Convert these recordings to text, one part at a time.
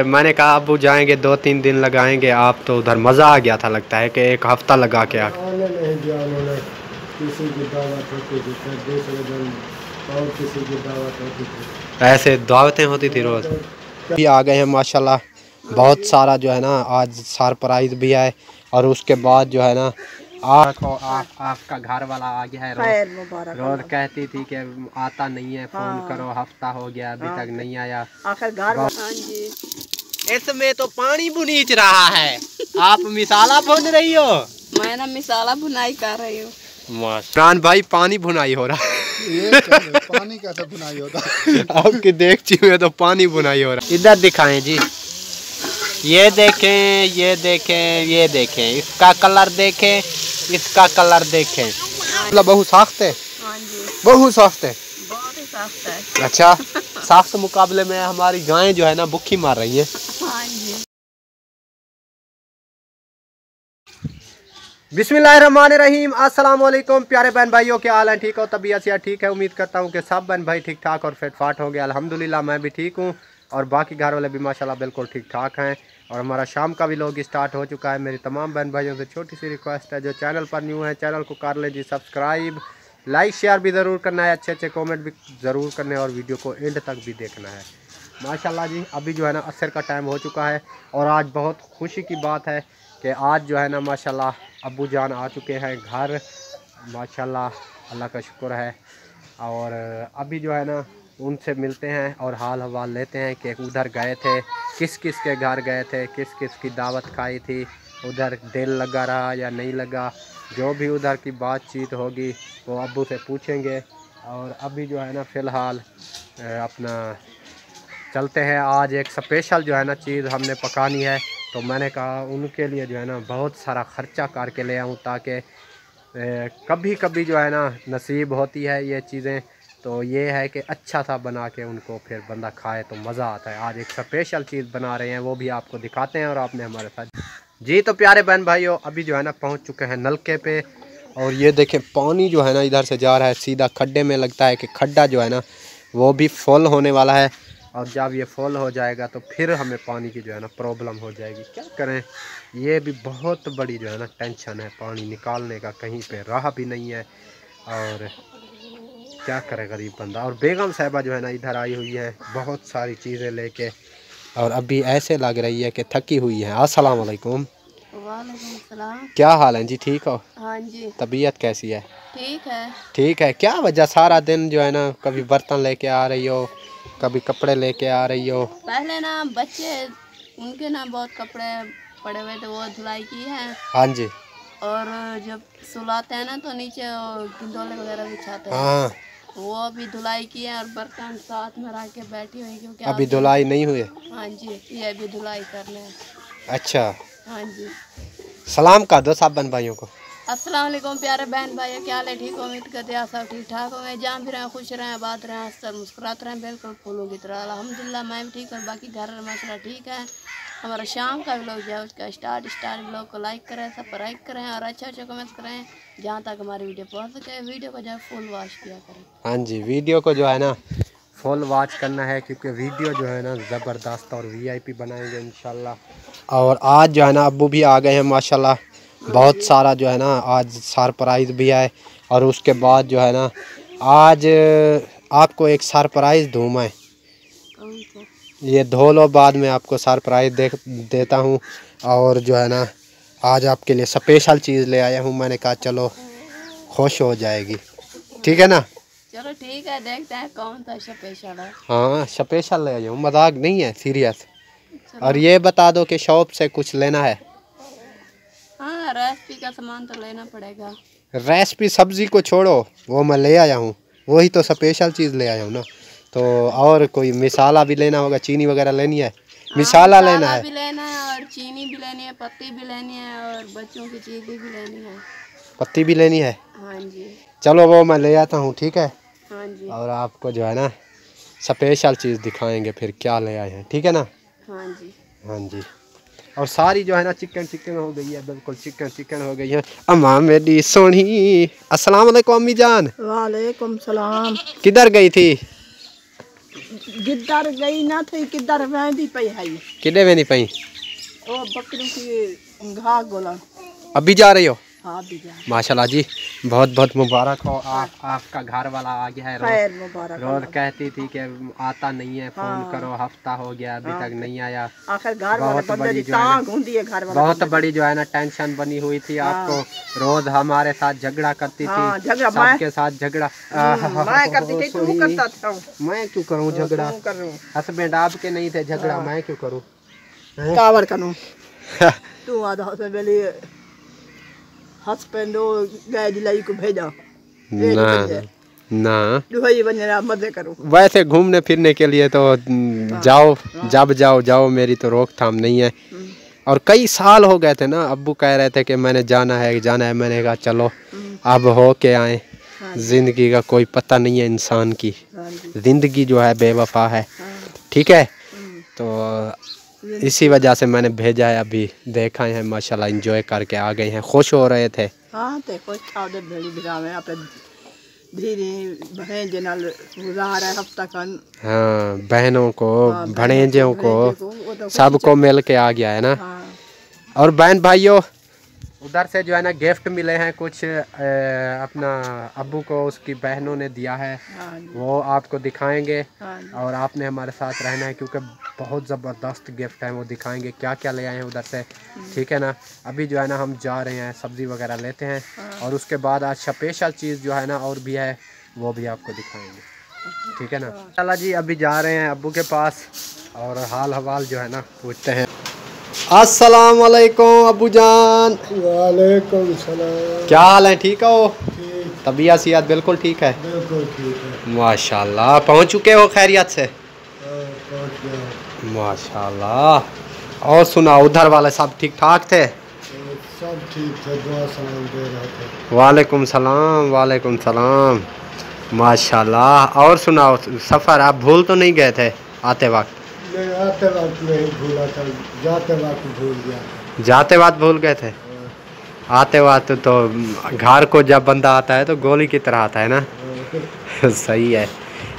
میں نے کہا ابو جائیں گے، دو تین دن لگائیں گے آپ تو ادھر مزہ آ گیا تھا، لگتا ہے کہ ایک ہفتہ لگا کے آ ایسے دعوتیں ہوتی تھی روز۔ بھی آ گئے ہیں، ماشاءاللہ بہت سارا جو ہے نا، آج سرپرائز بھی ہے اور اس کے بعد جو ہے نا آپ آپ آپ کا گھر والا آ گیا ہے۔ روز کہتی تھی کہ آتا نہیں ہے فون کرو ہفتہ ہو گیا ابھی تک نہیں آیا۔ آخر گھر ہاں جی۔ اس میں تو پانی بنیچ رہا ہے۔ آپ مثالہ بن رہی ہو۔ میں نا مثالہ بنائی کر رہی ہوں۔ عمران بھائی پانی بنائی ہو رہا۔ ہے پانی کیسے ہوتا؟ آپ کی دیکھچی میں تو پانی بنائی ہو رہا۔ ہے ادھر دکھائیں جی۔ یہ دیکھیں یہ دیکھیں یہ دیکھیں۔ اس کا کلر دیکھیں۔ اس کا کلر دیکھیں۔ مطلب بہت سخت ہے۔ ہاں جی۔ بہت سخت ہے۔ بہت ہی سخت ہے۔ اچھا سخت مقابلے میں ہماری گائیں جو ہے نا بکھی مار رہی ہیں۔ ہاں جی۔ بسم اللہ الرحمن الرحیم۔ السلام علیکم۔ پیارے بہن بھائیوں کے حال ہیں؟ ٹھیک ہو؟ طبیعت سے ٹھیک ہے؟ امید کرتا ہوں کہ سب بہن بھائی ٹھیک ٹھاک اور فٹ فاٹ ہو گیا الحمدللہ میں بھی ٹھیک ہوں اور باقی گھر والے بھی ماشاءاللہ بالکل ٹھیک ٹھاک ہیں۔ اور ہمارا شام کا بھی لوگ اسٹارٹ ہو چکا ہے۔ میری تمام بہن بھائیوں سے چھوٹی سی ریکویسٹ ہے، جو چینل پر نیو ہے چینل کو کر لیں جی سبسکرائب لائک شیئر بھی ضرور کرنا ہے۔ اچھے اچھے کومنٹ بھی ضرور کرنے اور ویڈیو کو اینڈ تک بھی دیکھنا ہے۔ ماشاءاللہ جی ابھی جو ہے نا عصر کا ٹائم ہو چکا ہے اور آج بہت خوشی کی بات ہے کہ آج جو ہے نا ماشاءاللہ ابو جان آ چکے ہیں گھر۔ ماشاءاللہ اللہ کا شکر ہے۔ اور ابھی جو ہے نا ان سے ملتے ہیں اور حال حوال لیتے ہیں کہ ادھر گئے تھے، کس کس کے گھر گئے تھے، کس کس کی دعوت کھائی تھی، ادھر دل لگا رہا یا نہیں لگا، جو بھی ادھر کی بات چیت ہوگی وہ ابو سے پوچھیں گے۔ اور ابھی جو ہے نا فی الحال اپنا چلتے ہیں۔ آج ایک سپیشل جو ہے نا چیز ہم نے پکانی ہے۔ تو میں نے کہا ان کے لیے جو ہے نا بہت سارا خرچہ کر کے لے آؤں تاکہ کبھی کبھی جو ہے نا نصیب ہوتی ہے یہ چیزیں۔ تو یہ ہے کہ اچھا سا بنا کے ان کو پھر بندہ کھائے تو مزہ آتا ہے۔ آج ایک سپیشل چیز بنا رہے ہیں، وہ بھی آپ کو دکھاتے ہیں اور آپ نے ہمارے ساتھ۔ جی تو پیارے بہن بھائیو، ابھی جو ہے نا پہنچ چکے ہیں نلکے پہ۔ اور یہ دیکھیں، پانی جو ہے نا ادھر سے جا رہا ہے، سیدھا کھڈے میں لگتا ہے کہ کھڈا جو ہے نا وہ بھی فل ہونے والا ہے۔ اور جب یہ فل ہو جائے گا تو پھر ہمیں پانی کی جو ہے نا پرابلم ہو جائے گی۔ کیا کریں؟ یہ بھی بہت بڑی جو ہے نا ٹینشن ہے، پانی نکالنے کا کہیں پہ راہ بھی نہیں ہے۔ اور کیا کرے غریب بندہ؟ اور بیگم صاحبہ جو ہے نا ادھر آئی ہوئی ہے بہت ساری چیزیں لے کے۔ اور ابھی ایسے لگ رہی ہے کہ تھکی ہوئی ہے۔ السلام علیکم۔ وعلیکم السلام۔ کیا حال ہے جی؟ ٹھیک ہو؟ ہاں جی۔ طبیعت کیسی ہے؟ ٹھیک ہے۔ ٹھیک ہے۔ کیا وجہ؟ سارا دن جو ہے نا کبھی برتن لے کے آ رہی ہو کبھی کپڑے لے کے آ رہی ہو۔ پہلے نا بچے ان کے نا بہت کپڑے پڑے ہوئے تھے وہ دھلائی کی ہیں ہاں جی۔ اور جب سلاتے ہیں نا تو نیچے گندولے وغیرہ بچھاتے ہیں۔ ہاں۔ وہ بھی دھلائی کی ہے اور برتن ساتھ میں رکھ کے بیٹھی ہوئی کیونکہ ابھی دھلائی نہیں ہوئی ہاں جی یہ بھی دھلائی کرنے اچھا۔ ہاں جی۔ سلام کر دو سب بہن بھائیوں کو۔ السلام علیکم پیارے بہن بھائی کیا حال ہے؟ ٹھیک ہو؟ امید کرتے آپ سب ٹھیک ٹھاک ہوں گے جہاں بھی رہیں خوش رہیں بات رہیں ہنس کر مسکراتے رہیں بالکل پھولوں کی طرح۔ الحمدللہ میں بھی ٹھیک اور باقی گھر مسئلہ ٹھیک ہے۔ ہمارا شام کا بھی لوگ جو ہے، اس کا اسٹارٹ اسٹارٹ بلاگ کو لائک کریں سبسکرائب کریں اور اچھا اچھا کمنٹس کریں، جہاں تک ہماری ویڈیو پہنچ سکے ویڈیو کو جو ہے فل واچ کیا کریں۔ ہاں جی ویڈیو کو جو ہے نا فل واچ کرنا ہے، کیونکہ ویڈیو جو ہے نا زبردست اور وی آئی پی بنائیں گے انشاءاللہ۔ اور آج جو ہے نا ابو بھی آ گئے ہیں، ماشاءاللہ۔ بہت سارا جو ہے نا آج سرپرائز بھی ہے اور اس کے بعد جو ہے نا آج آپ کو ایک سرپرائز دوں میں۔ یہ دھو لو بعد میں آپ کو سرپرائز دیتا ہوں اور جو ہے نا آج آپ کے لیے سپیشل چیز لے آیا ہوں میں نے کہا چلو خوش ہو جائے گی۔ ٹھیک ہے نا؟ چلو ٹھیک ہے دیکھتے ہیں کون سا اسپیشل ہے۔ ہاں سپیشل لے آیا ہوں مذاق نہیں ہے سیریس۔ اور یہ بتا دو کہ شاپ سے کچھ لینا ہے۔ ہاں ریسپی کا سامان تو لینا پڑے گا۔ ریسپی سبزی کو چھوڑو وہ میں لے آیا ہوں۔ وہی تو سپیشل چیز لے آیا ہوں نا۔ تو اور کوئی مسالہ بھی لینا ہوگا چینی وغیرہ لینی ہے؟ مسالہ لینا ہے۔ بھی لینا ہے اور چینی بھی لینی ہے پتی بھی لینی ہے اور بچوں کی چیزیں بھی لینی ہے پتی بھی لینی ہے؟ ہاں جی۔ چلو وہ میں لے آتا ہوں ٹھیک ہے؟ ہاں جی۔ اور آپ کو جو ہے نا سپیشل چیز دکھائیں گے پھر کیا لے آئے ہیں ٹھیک ہے نا؟ ہاں جی۔ ہاں جی۔ اور ساری جو ہے نا چکن چکن ہو گئی ہے بالکل چکن چکن ہو گئی ہے۔ اماں میری سونی۔ السلام علیکم امی جان۔ وعلیکم السلام۔ کدھر گئی تھی؟ گدر گئی نہ تھی گدر ویندی پئی ہائی کڈے ویندی پئی او بکری کی گھا گولا ابھی جا رہی ہو ماشاء اللہ جی بہت بہت مبارک ہو آپ آپ کا گھر والا آ گیا ہے۔ روز کہتی تھی کہ آتا نہیں ہے فون کرو ہفتہ ہو گیا ابھی تک نہیں آیا۔ بہت بڑی جو ہے بہت بڑی جو ہے نا ٹینشن بنی ہوئی تھی۔ آپ کو روز ہمارے ساتھ جھگڑا کرتی تھی سب کے ساتھ جھگڑا۔ میں کیوں کروں جھگڑا؟ ہسبینڈ آپ کے نہیں تھے جھگڑا میں کیوں کروں؟ ہاں۔ ہسبینڈ گائے دلائی کو بھیجا ویسے گھومنے پھرنے کے لیے تو جاؤ جب جاؤ جاؤ میری تو روک تھام نہیں ہے اور کئی سال ہو گئے تھے نا ابو کہہ رہے تھے کہ میں نے جانا ہے جانا ہے میں نے کہا چلو اب ہو کے آئیں زندگی کا کوئی پتہ نہیں ہے انسان کی زندگی جو ہے بے وفا ہے ٹھیک ہے تو اسی وجہ سے میں نے بھیجا ہے ابھی دیکھا ہے ماشاءاللہ انجوئے کر کے آ گئے ہیں۔ خوش ہو رہے تھے۔ ہاں تے خوش تھا بھیڑی میں اپنے نال ہے ہفتہ کن۔ ہاں بہنوں کو ہاں، بھڑینجوں کو سب کو مل کے آ گیا ہے نا۔ ہاں۔ اور بہن بھائیوں ادھر سے جو ہے نا گفٹ ملے ہیں کچھ اپنا ابو کو اس کی بہنوں نے دیا ہے۔ ہاں جی۔ وہ آپ کو دکھائیں گے۔ جی۔ اور آپ نے ہمارے ساتھ رہنا ہے کیونکہ بہت زبردست گفٹ ہیں وہ دکھائیں گے کیا کیا لے آئے ہیں ادھر سے۔ ٹھیک ہے نا؟ ابھی جو ہے نا ہم جا رہے ہیں سبزی وغیرہ لیتے ہیں۔ اور اس کے بعد آج اسپیشل چیز جو ہے نا اور بھی ہے وہ بھی آپ کو دکھائیں گے۔ ٹھیک ہے نا؟ چلا جی ابھی جا رہے ہیں ابو کے پاس اور حال حوال جو ہے نا پوچھتے ہیں۔ السلام علیکم ابو جان۔ وعلیکم السلام۔ کیا حال ہیں؟ ٹھیک ہو؟ طبیعت صحت بالکل ٹھیک ہے۔ بالکل ٹھیک ہے۔ ماشاء اللہ پہنچ چکے ہو خیریت سے؟ ماشاء اللہ اور سنا ادھر والے سب ٹھیک ٹھاک تھے؟ سب ٹھیک تھے دعا سلام دے رہے تھے۔ وعلیکم السلام وعلیکم السلام۔ ماشاء اللہ اور سنا سفر آپ بھول تو نہیں گئے تھے آتے وقت؟ آتے وقت نہیں بھولا تھا جاتے وقت بھول گیا جاتے وقت بھول گئے تھے؟ ہاں۔ آتے وقت تو گھر کو جب بندہ آتا ہے تو گولی کی طرح آتا ہے نا؟ ہاں۔ صحیح ہے۔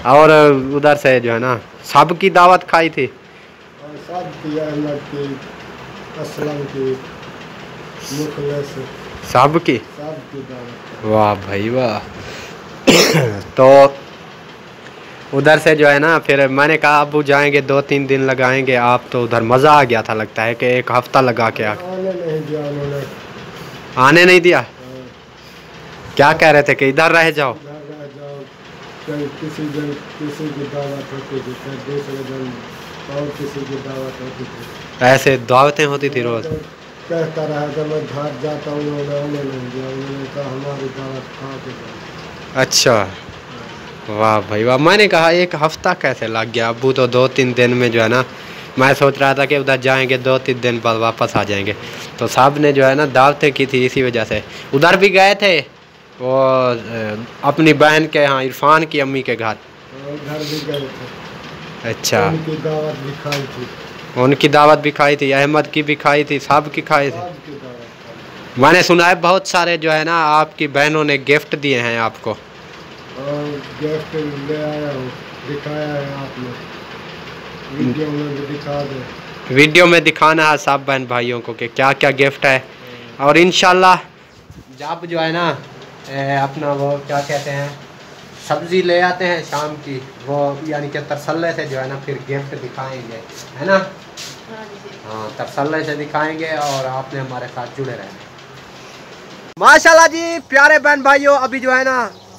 اور ادھر سے جو ہے نا سب کی دعوت کھائی تھی؟ اب کی احمد کی اسلم کی مخلص سب کی؟ سب کی دعوت واہ بھائی واہ۔ تو ادھر سے جو ہے نا پھر میں نے کہا ابو جائیں گے دو تین دن لگائیں گے۔ آپ تو ادھر مزہ آ گیا تھا لگتا ہے کہ ایک ہفتہ لگا کے آنے نہیں دیا ہاں۔ کیا کہہ رہے تھے کہ ادھر رہ جاؤ؟ کسی کسی کی دعوت دوسرے دن ایسے دعوتیں ہوتی تھی روز۔ کہتا رہا کہ میں جاتا ہوں انہوں نے انہوں نے کہا ہماری دعوت کھا کے اچھا۔ واہ بھائی واہ۔ میں نے کہا ایک ہفتہ کیسے لگ گیا؟ ابو تو دو تین دن میں جو ہے نا میں سوچ رہا تھا کہ ادھر جائیں گے دو تین دن بعد واپس آ جائیں گے۔ تو صاحب نے جو ہے نا دعوتیں کی تھی اسی وجہ سے۔ ادھر بھی گئے تھے وہ اپنی بہن کے ہاں عرفان کی امی کے گھر۔ ہاں، گھر بھی گئے تھے۔ اچھا۔ ان کی دعوت بھی کھائی تھی۔ ان کی دعوت بھی کھائی تھی احمد کی بھی کھائی تھی سب کی کھائی تھی۔ میں نے سنا ہے بہت سارے جو ہے نا آپ کی بہنوں نے گفٹ دیے ہیں آپ کو۔ لے آیا ہوں دکھایا ہے آپ نے۔ ویڈیو میں بھی دکھا ویڈیو میں دکھانا ہے سب بہن بھائیوں کو کہ کیا کیا گفٹ ہے۔ اور انشاءاللہ جب جو ہے نا اپنا وہ کیا کہتے ہیں؟ سبزی لے آتے ہیں شام کی، وہ یعنی کہ ترسلے سے جو ہے نا پھر گفٹ دکھائیں گے، ہے نا؟ ہاں ترسلے سے دکھائیں گے اور آپ نے ہمارے ساتھ جڑے رہنا ماشاء اللہ جی پیارے بہن بھائی ابھی جو ہے نا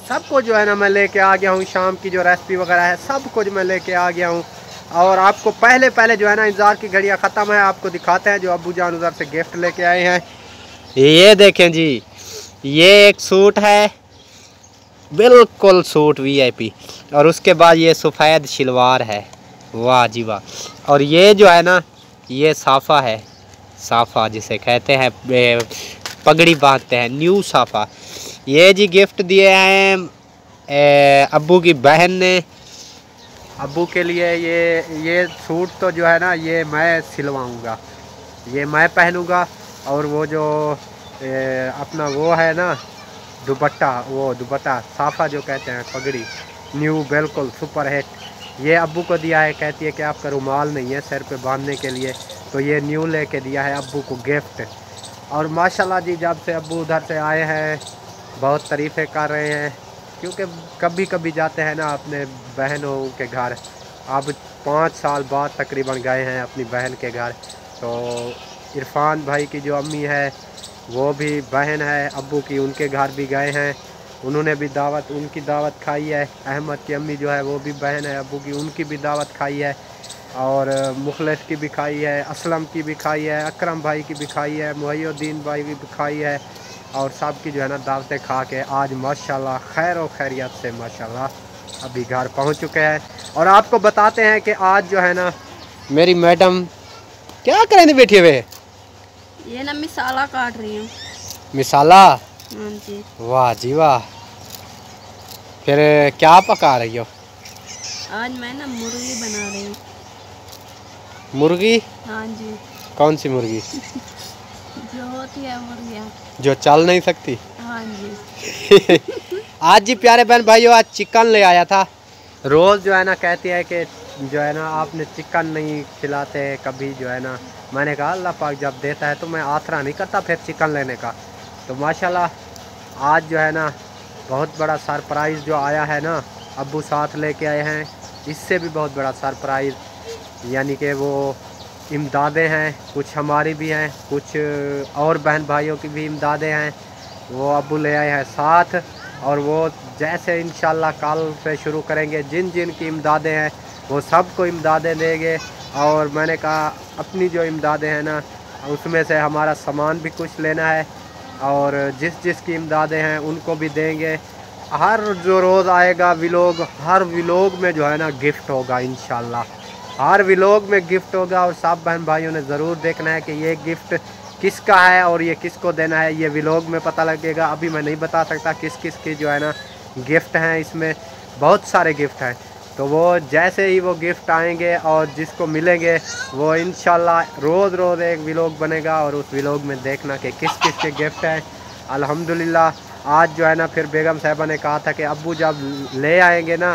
سب کو جو ہے نا میں لے کے آ گیا ہوں، شام کی جو ریسپی وغیرہ ہے، سب کچھ میں لے کے آ گیا ہوں۔ اور آپ کو پہلے پہلے جو ہے نا انتظار کی گھڑیاں ختم ہے آپ کو دکھاتے ہیں جو ابو جان ادھر سے گفٹ لے کے آئے ہیں۔ یہ دیکھیں جی یہ ایک سوٹ ہے۔ بالکل سوٹ وی آئی پی۔ اور اس کے بعد یہ سفید شلوار ہے۔ واہ جی واہ۔ اور یہ جو ہے نا، یہ صافہ ہے۔ صافہ جسے کہتے ہیں پگڑی باندھتے ہیں۔ نیو صافہ۔ یہ جی گفٹ دیے ہیں۔ ابو کی بہن نے۔ ابو کے لیے یہ یہ سوٹ تو جو ہے نا، یہ میں سلواؤں گا۔ یہ میں پہنوں گا۔ اور وہ جو اپنا وہ ہے نا دوبٹہ وہ دوبٹہ صافہ جو کہتے ہیں، پگڑی۔ نیو بالکل سپر ہٹ۔ یہ ابو کو دیا ہے، کہتی ہے کہ آپ کا رومال نہیں ہے سر پہ باندھنے کے لیے۔ تو یہ نیو لے کے دیا ہے ابو کو گفٹ۔ اور ماشاءاللہ جی جب سے ابو ادھر سے آئے ہیں، بہت تعریفیں کر رہے ہیں۔ کیونکہ کبھی کبھی جاتے ہیں نا اپنے بہنوں کے گھر۔ اب پانچ سال بعد تقریباً گئے ہیں اپنی بہن کے گھر۔ تو عرفان بھائی کی جو امی ہے وہ بھی بہن ہے، ابو کی، ان کے گھر بھی گئے ہیں۔ انہوں نے بھی دعوت، ان کی دعوت کھائی ہے۔ احمد کی امی جو ہے، وہ بھی بہن ہے، ابو کی، ان کی بھی دعوت کھائی ہے۔ اور مخلص کی بھی کھائی ہے، اسلم کی بھی کھائی ہے، اکرم بھائی کی بھی کھائی ہے محی الدین بھائی کی بھی کھائی ہے۔ اور سب کی جو ہے نا دعوتیں کھا کے آج ماشاءاللہ خیر و خیریت سے ماشاءاللہ ابھی گھر پہنچ چکے ہیں۔ اور آپ کو بتاتے ہیں کہ آج جو ہے نا میری میڈم کیا کریں بیٹھے ہوئے یہ نا مسالہ کاٹ رہی ہوں۔ مسالہ؟ ہاں جی۔ واہ جی واہ۔ پھر کیا پکا رہی ہو؟ آج میں نا مرغی بنا رہی ہوں۔ مرغی؟ ہاں جی۔ کون سی مرغی؟ جو ہوتی ہے مرغیاں جو چل نہیں سکتی؟ ہاں جی۔ آج جی پیارے بہن بھائیو آج چکن لے آیا تھا۔ روز جو ہے نا کہتی ہے کہ جو ہے نا، آپ نے چکن نہیں کھلاتے کبھی جو ہے نا۔ میں نے کہا، اللہ پاک جب دیتا ہے تو میں آسرا نہیں کرتا پھر چکن لینے کا۔ تو ماشاءاللہ، آج جو ہے نا، بہت بڑا سرپرائز جو آیا ہے نا، ابو ساتھ لے کے آئے ہیں۔ اس سے بھی بہت بڑا سرپرائز یعنی کہ وہ امدادیں ہیں، کچھ ہماری بھی ہیں، کچھ اور بہن بھائیوں کی بھی امدادیں ہیں۔ وہ ابو لے آئے ہیں ساتھ، اور وہ جیسے انشاءاللہ کل سے شروع کریں گے، جن جن کی امدادیں ہیں وہ سب کو امدادیں دیں گے اور میں نے کہا اپنی جو امدادیں ہیں نا، اس میں سے ہمارا سامان بھی کچھ لینا ہے اور جس جس کی امدادیں ہیں ان کو بھی دیں گے۔ ہر جو روز آئے گا ویلوگ، ہر ویلوگ میں جو ہے نا گفٹ ہوگا انشاءاللہ۔ ہر ویلوگ میں گفٹ ہوگا اور سب بہن بھائیوں نے ضرور دیکھنا ہے کہ یہ گفٹ کس کا ہے اور یہ کس کو دینا ہے۔ یہ ویلوگ میں پتہ لگے گا، ابھی میں نہیں بتا سکتا کس کس کی جو ہے نا گفٹ ہیں اس میں۔ بہت سارے گفٹ ہیں۔ تو وہ جیسے ہی وہ گفٹ آئیں گے اور جس کو ملیں گے، وہ انشاءاللہ روز روز ایک ویلوگ بنے گا اور اس ویلوگ میں دیکھنا کہ کس کس کے گفٹ ہیں۔ الحمدللہ، آج جو ہے نا پھر بیگم صاحبہ نے کہا تھا کہ ابو جب لے آئیں گے نا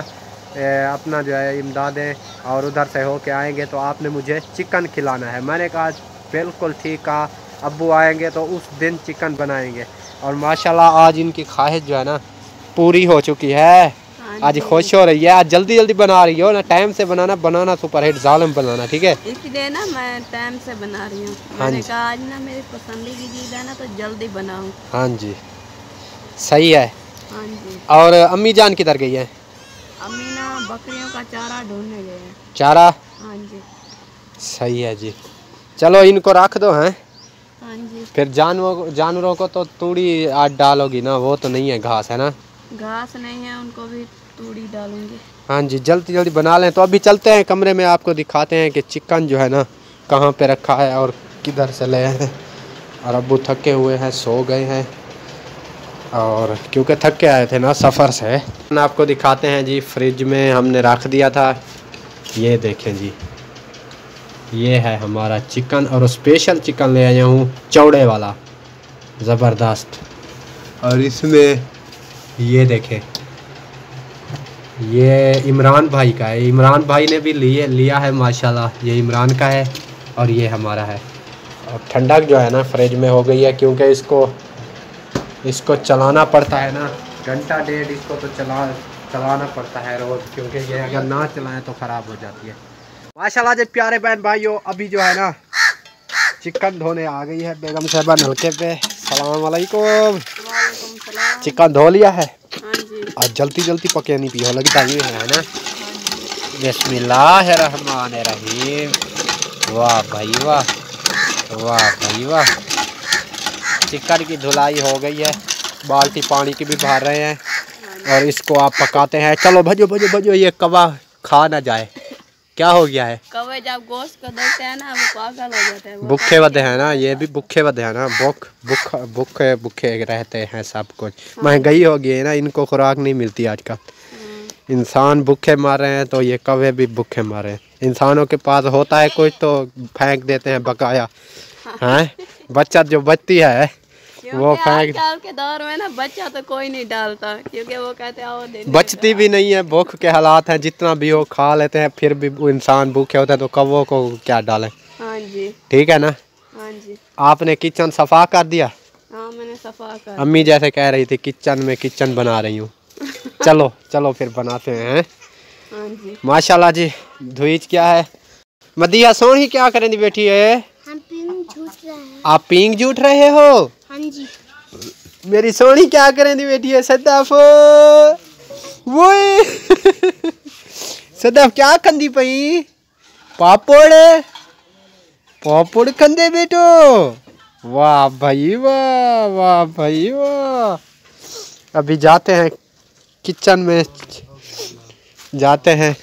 اپنا جو ہے امدادیں اور ادھر سے ہو کے آئیں گے تو آپ نے مجھے چکن کھلانا ہے۔ میں نے کہا بالکل ٹھیک کہا، ابو آئیں گے تو اس دن چکن بنائیں گے۔ اور ماشاءاللہ، آج ان کی خواہش جو ہے نا پوری ہو چکی ہے۔ آج خوش ہو رہی ہے آج جلدی جلدی بنا رہی ہو نا ٹائم سے بنانا بنانا سپر ہٹ ظالم بنانا ٹھیک ہے؟ اس لیے نا میں ٹائم سے بنا رہی ہوں۔ ہاں میں نے جی۔ کہا آج نا میری پسندی کی چیز ہے نا تو جلدی بناؤں۔ ہاں جی۔ صحیح ہے۔ ہاں جی۔ اور امی جان کدھر گئی ہے امی نا بکریوں کا چارہ ڈھونڈنے گئے ہیں۔ چارہ؟ ہاں جی۔ صحیح ہے جی۔ چلو ان کو رکھ دو ہیں ہاں, ہاں جی۔ پھر جانوروں کو تو توڑی آٹ ڈالو گی نا وہ تو نہیں ہے گھاس ہے نا؟ گھاس نہیں ہے ان کو بھی توڑی ڈالوں گے ہاں جی جلدی جلدی بنا لیں۔ تو ابھی چلتے ہیں کمرے میں، آپ کو دکھاتے ہیں کہ چکن جو ہے نا، کہاں پہ رکھا ہے اور کدھر سے لے ہیں۔ اور ابو تھکے ہوئے ہیں، سو گئے ہیں۔ اور کیونکہ تھک کے آئے تھے نا سفر سے۔ آپ کو دکھاتے ہیں جی فریج میں ہم نے رکھ دیا تھا۔ یہ دیکھیں جی یہ ہے ہمارا چکن اور اسپیشل چکن لے آیا ہوں، چوڑے والا۔ زبردست۔ اور اس میں یہ دیکھیں۔ یہ عمران بھائی کا ہے۔ عمران بھائی نے بھی لیے لیا ہے ماشاءاللہ یہ عمران کا ہے اور یہ ہمارا ہے۔ اور ٹھنڈک جو ہے نا فریج میں ہو گئی ہے کیونکہ اس کو اس کو چلانا پڑتا ہے نا۔ گھنٹہ ڈیڑھ اس کو تو چلا چلانا پڑتا ہے روز کیونکہ یہ اگر نہ چلائیں تو خراب ہو جاتی ہے۔ ماشاءاللہ جی پیارے بہن بھائیو ابھی جو ہے نا چکن دھونے آ گئی ہے بیگم صاحبہ نلکے پہ۔ السلام علیکم۔ چکن دھو لیا ہے؟ آج جلتی جلتی پکینی پی ہو لگتا یہ ہے نا بسم اللہ الرحمن الرحیم واہ بھائی واہ واہ بھائی واہ چکن کی دھلائی ہو گئی ہے بالٹی پانی کی بھی بھار رہے ہیں اور اس کو آپ پکاتے ہیں چلو بھجو بھجو بھجو یہ کبا کھا نہ جائے کیا ہو گیا ہے؟ بکھے ہیں نا بھوکے بدے ہیں نا یہ بھی بکھے بدے ہیں نا۔ بکھے بکھے بھوکے بھوکے رہتے ہیں سب کچھ۔ مہنگائی ہو گئی ہے نا ان کو خوراک نہیں ملتی آج کل۔ انسان بھوکے مار رہے ہیں تو یہ کوے بھی بھوکے مارے ہیں۔ انسانوں کے پاس ہوتا ہے کچھ تو پھینک دیتے ہیں بقایا۔ ہاں؟ بچہ جو بچتی ہے وہ پھینک کے دور میں نا بچہ تو کوئی نہیں ڈالتا کیونکہ وہ کہتے ہیں بچتی بھی نہیں ہے بھوک کے حالات ہیں جتنا بھی ہو کھا لیتے ہیں پھر بھی انسان بھوکے ہوتے ہیں تو کبو کو کیا ڈالے ہاں جی۔ ٹھیک ہے نا؟ ہاں جی۔ آپ نے کچن صفا کر دیا؟ ہاں میں نے صفا کر امی جیسے کہہ رہی تھی کچن میں کچن بنا رہی ہوں۔ چلو چلو پھر بناتے ہیں ماشاء ہاں اللہ جی۔, جی، دھوئچ کیا ہے؟ مدیہ سونی ہی کیا کریں دی بیٹھی ہے؟ آپ پینگ جھوٹ رہے ہو؟ ہاں جی۔ میری سونی کیا کریں دی بیٹی ہے؟ صدف۔ وہی صدف کیا کھندی پئی؟ پاپڑ۔ پاپڑ کھندے بیٹو۔ واہ بھائی، واہ واہ بھائی، واہ۔ ابھی جاتے ہیں کچن میں۔ جاتے ہیں۔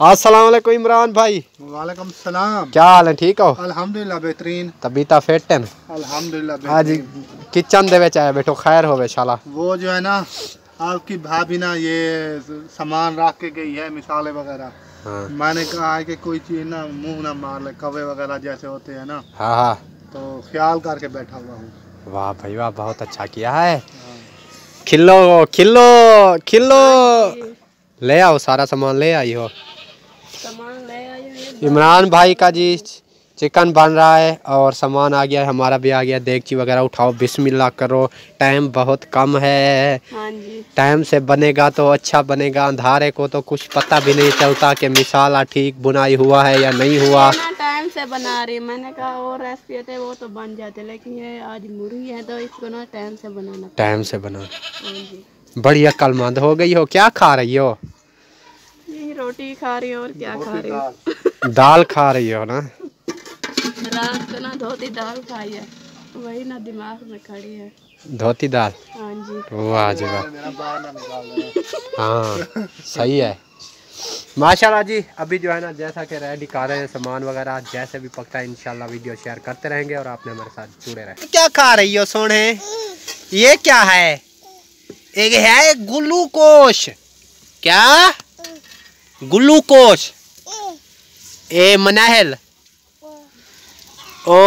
السلام علیکم عمران بھائی۔ وعلیکم السلام۔ کیا حال ہے؟ ٹھیک ہو؟ الحمدللہ بہترین۔ طبیعت فٹ ہیں۔ الحمدللہ ہاں جی، آج کچن دے وچ آیا بیٹھو خیر ہوے انشاءاللہ۔ وہ جو ہے نا آپ کی بھابھی نا یہ سامان رکھ کے گئی ہے مثالیں وغیرہ۔ ہاں۔ میں نے کہا ہے کہ کوئی چیز نا منہ نہ مار لے کوے وغیرہ جیسے ہوتے ہیں نا۔ ہاں ہاں۔ تو خیال کر کے بیٹھا ہوا ہوں۔ واہ بھائی واہ بہت اچھا کیا ہے۔ ہاں۔ کھلو کھلو کھلو۔ لے آؤ سارا سامان لے آئی ہو۔ عمران بھائی کا جی چکن بن رہا ہے اور سامان آ گیا ہے ہمارا بھی آ گیا دیگچی وغیرہ اٹھاؤ بسم اللہ کرو ٹائم بہت کم ہے۔ ہاں جی۔ ٹائم سے بنے گا تو اچھا بنے گا اندھارے کو تو کچھ پتہ بھی نہیں چلتا کہ مثال ٹھیک بنائی ہوا ہے یا نہیں ہوا۔ ٹائم سے بنا رہی میں نے کہا وہ ریسپی تھے وہ تو بن جاتے لیکن یہ آج مرغی ہے تو اس کو نا ٹائم سے بنانا۔ ٹائم سے بنا۔ ہاں جی۔ بڑی عقل مند ہو گئی ہو کیا کھا رہی ہو؟ روٹی کھا رہی ہوں اور کیا کھا رہی ہوں؟ دال۔ کھا رہی ہو نا؟ رات کو نا دھوتی دال کھائی ہے وہی نا دماغ میں کھڑی ہے۔ دھوتی دال؟ ہاں جی۔, جی ہاں صحیح ہے۔ ماشاء جی ابھی جو ہے نا جیسا کہ ریڈی کھا رہے ہیں سامان وغیرہ جیسے بھی پکتا ہے انشاءاللہ ویڈیو شیئر کرتے رہیں گے اور آپ نے ہمارے ساتھ جڑے رہے۔ کیا کھا رہی ہو سونے؟ یہ کیا ہے؟ ایک ہے گلوکوش۔ کیا؟ گلوکوش اے. مناہل. او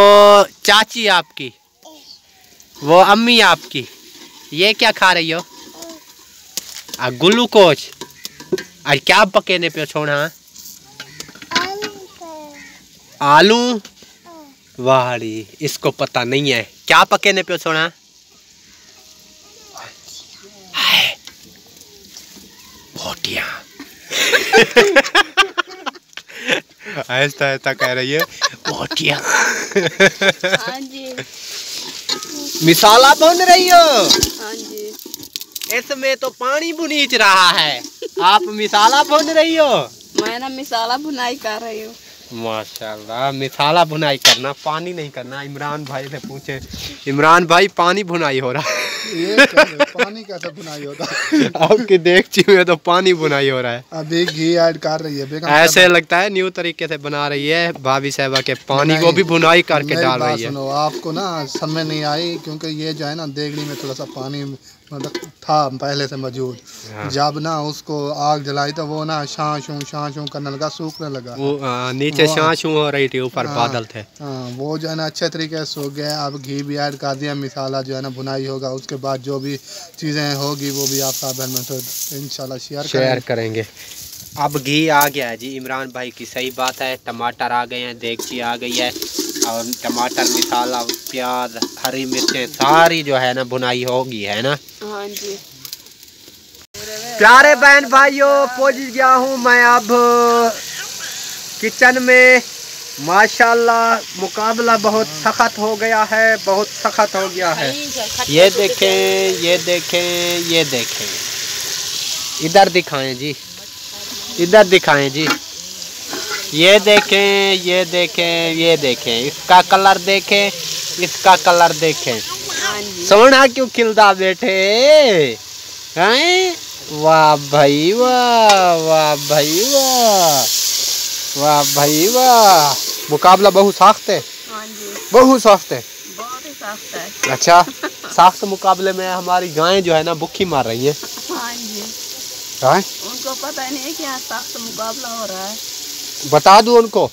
چاچی آپ کی. وہ امی آپ کی. یہ کیا کھا رہی ہو؟ گلوکوش اور کیا پکینے پہ چھوڑا ہاں؟ آلو واری جی، اس کو پتہ نہیں ہے. کیا پکینے پہ چھوڑا؟ بوٹیاں آہستہ آہستہ کہہ رہی ہے بہتیا ہاں جی مسالہ بن رہی ہو ہاں جی اس میں تو پانی بنیچ رہا ہے آپ مثالہ بن رہی ہو میں نا مسالہ بنائی کر رہی ہوں ماشاء اللہ مثالہ بھنائی کرنا پانی نہیں کرنا عمران بھائی سے پوچھے عمران بھائی پانی بھنائی ہو رہا ہے۔ پانی کیسے بھنائی ہوتا ہے۔ آپ کی دیکچی ہوئے تو پانی بھنائی ہو رہا ہے۔ ابھی گھی ایڈ کر رہی ہے ایسے لگتا ہے نیو طریقے سے بنا رہی ہے بھابی صاحبہ کے پانی کو بھی بھنائی کر کے ڈال رہی ہے۔ آپ کو نا سمجھ نہیں آئی کیونکہ یہ جو ہے نا دیگڑی میں تھوڑا سا پانی مطلب تھا پہلے سے موجود۔ ہاں۔ جب نہ اس کو آگ جلائی تو وہ نہ شان شوں شان شوں کرنے لگا سوکھنے لگا۔ وہ نیچے شان شوں ہو رہی تھی اوپر ہاں، بادل تھے۔ ہاں، وہ جو ہے نا اچھے طریقے سے سوکھ گئے۔ اب گھی بھی ایڈ کر دیا مثالہ جو ہے نا بنائی ہوگا اس کے بعد جو بھی چیزیں ہوگی وہ بھی آپ صاحب بہن میں تو انشاءاللہ شیئر شیئر کریں گے۔ اب گھی آ گیا ہے جی عمران بھائی کی صحیح بات ہے ٹماٹر آ گئے ہیں دیگچی آ گئی ہے۔ اور ٹماٹر مسالہ پیاز ہری مرچیں ساری جو ہے نا بنائی ہوگی ہے نا؟ ہاں جی۔ پیارے بہن بھائیوں پہنچ گیا ہوں میں اب۔ کچن میں ماشاءاللہ مقابلہ بہت سخت ہو گیا ہے بہت سخت ہو گیا ہے۔ یہ دیکھیں یہ دیکھیں یہ دیکھیں۔ ادھر دکھائیں جی۔ ادھر دکھائیں جی۔ یہ دیکھیں یہ دیکھیں یہ دیکھیں۔ اس کا کلر دیکھیں اس کا کلر دیکھیں۔ سونا کیوں کھلدا بیٹھے؟ ہیں؟ واہ بھائی واہ واہ بھائی واہ۔ واہ بھائی واہ۔ مقابلہ بہت ساخت ہاں جی۔ ہے۔ بہت ساخت ہے۔ اچھا ساخت مقابلے میں ہماری گائیں جو ہے نا بکھی مار رہی ہیں۔ ہاں جی۔ ان کو پتہ نہیں ہے کہ یہاں مقابلہ ہو رہا ہے۔ بتا دوں ان کو۔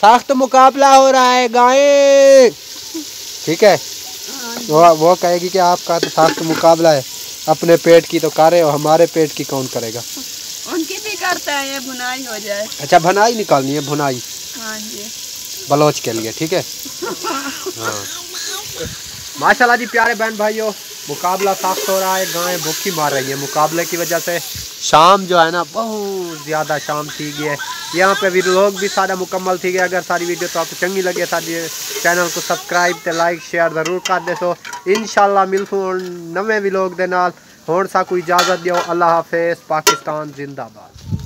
سخت مقابلہ ہو رہا ہے گائیں۔ ٹھیک ہے۔ وہ کہے گی کہ آپ کا تو سخت مقابلہ ہے۔ اپنے پیٹ کی تو کرے اور ہمارے پیٹ کی کون کرے گا؟ ان کی بھی کرتا ہے یہ بھنائی ہو جائے۔ اچھا بھنائی نکالنی ہے بھنائی۔ ہاں جی۔ بلوچ کے لیے ٹھیک ہے۔ ہاں۔ ماشاءاللہ جی پیارے بہن بھائیو مقابلہ سخت ہو رہا ہے، گائیں بھوکی مار رہی ہیں۔ مقابلے کی وجہ سے شام جو ہے نا بہت زیادہ شام تھی گئی ہے۔ یہاں پہ بھی لوگ بھی سارا مکمل تھی گیا۔ اگر ساری ویڈیو تو آپ کو چنگی لگے ساری چینل کو سبسکرائب تے لائک، شیئر ضرور کر دے سو انشاءاللہ مل ہوں نویں بھی لوگ دے نال۔ ہون سا کوئی اجازت دیو۔ اللہ حافظ، پاکستان زندہ باد۔